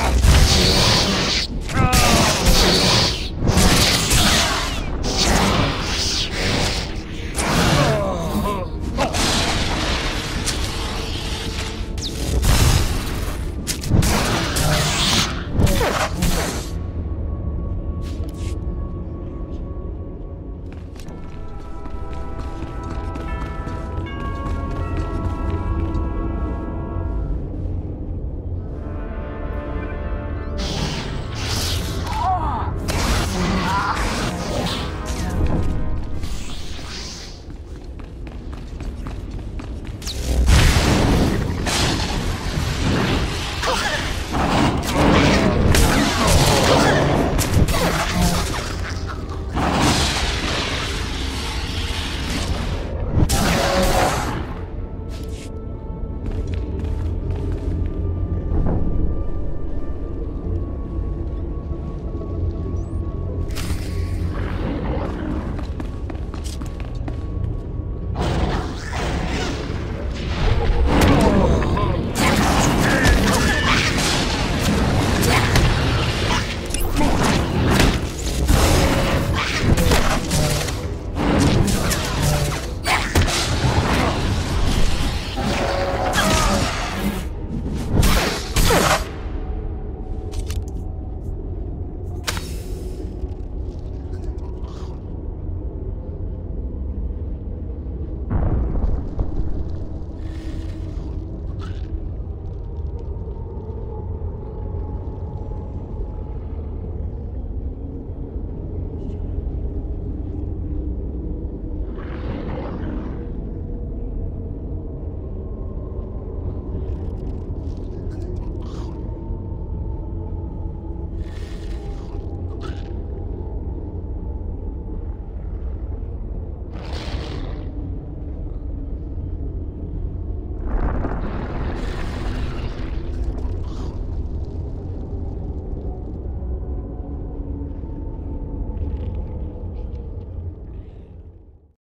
Ah!